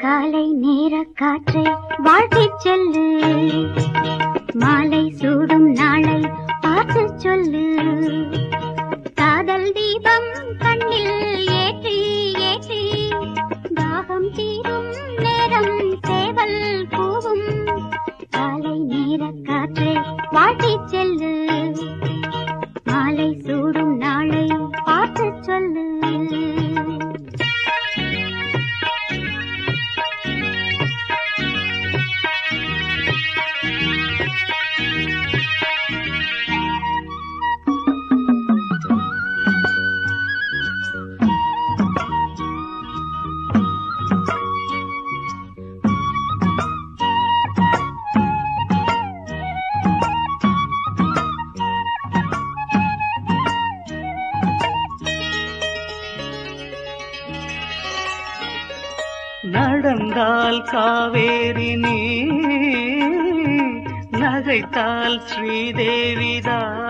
காலை நேர காற்றை வாழ்த்திச் செல்லு. மாலை சூடும் நாளை பார்த்து சொல்லு. நடந்தால் காவேரி நீ நகைத்தால் ஸ்ரீதேவிதான்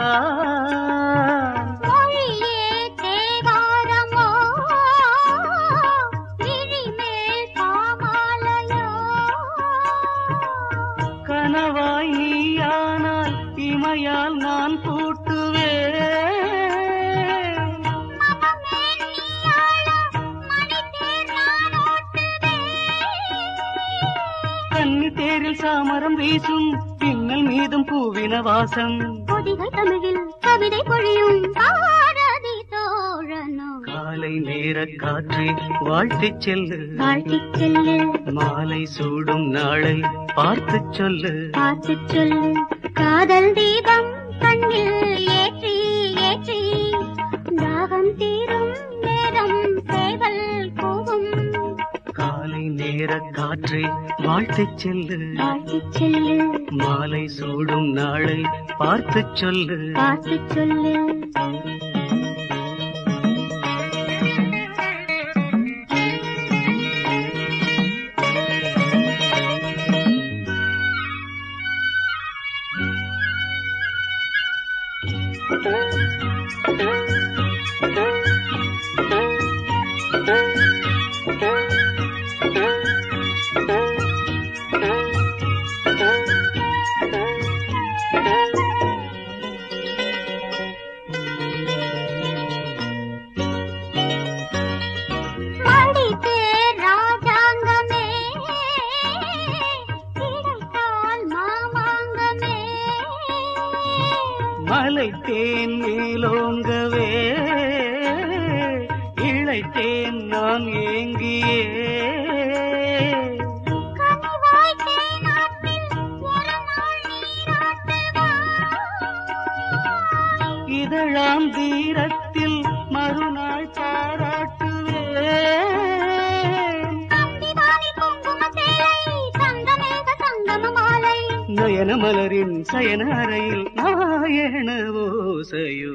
தேரில் சாமரம் வீசும் பின்னல் மீதும் பூவின வாசம். பொதிகை தமிழில் கவிதை பொழியும் பாரதி தோழனோ. காலை நேர காற்றை வாழ்த்திச் செல்லு. வாழ்த்திச் செல்லு. மாலை சூடும் நாளை பார்த்துச் சொல்லு. பார்த்துச் சொல்லு. காதல் தீபம் கண்ணில் ஏற்றி ஏற்றி. தாகம் தீரும் நேரம் கூவும் காலை நேர காற்றை வாழ்த்திச் செல்லு. செல்லு. மாலை சூடும் நாளை பார்த்துச் சொல்லு. பார்த்துச் சொல்லு. மடித்தேர் ராஜாங்கமே கிடைத்தால் மாமாங்கமே மலை தேன் மேலோங்கவே இழைத்தேன் நான் ஏங்கியே இதழாம் தீரத்தில் மறுநாள் பாராட்டுவேன். நயன மலரின் சயன அறையில் நாயன ஓசையோ.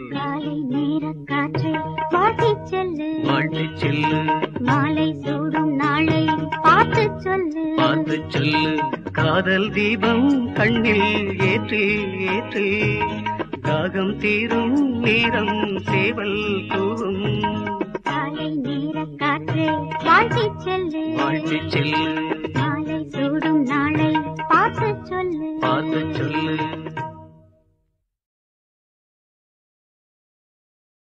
காற்றை வாழ்த்திச் செல்லு. வாழ்த்துச் செல்லு. மாலை சூடும் நாளை பார்த்துச் சொல்லு. பார்த்துச் சொல்லு. காதல் தீபம் கண்ணில் ஏற்றி ஏற்றி. தாகம் தீரும் நேரம் சேவல் கூவும். காலை நேரக் காற்றை வாழ்த்திச் செல்லு. வாழ்த்துச் செல்லு.